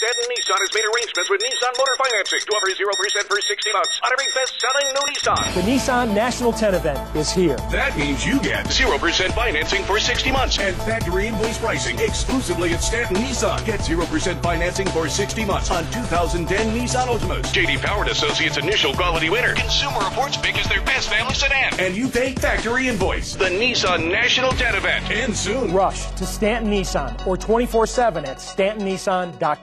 Staunton Nissan has made arrangements with Nissan Motor Financing to offer 0% for 60 months on every best-selling new Nissan. The Nissan National Tent event is here. That means you get 0% financing for 60 months and factory invoice pricing exclusively at Staunton Nissan. Get 0% financing for 60 months on 2010 Nissan Altimas. JD Power and Associates initial quality winner. Consumer Reports pick as their best family sedan. And you pay factory invoice. The Nissan National Tent event And soon. Rush to Staunton Nissan or 24 7 at StauntonNissan.com.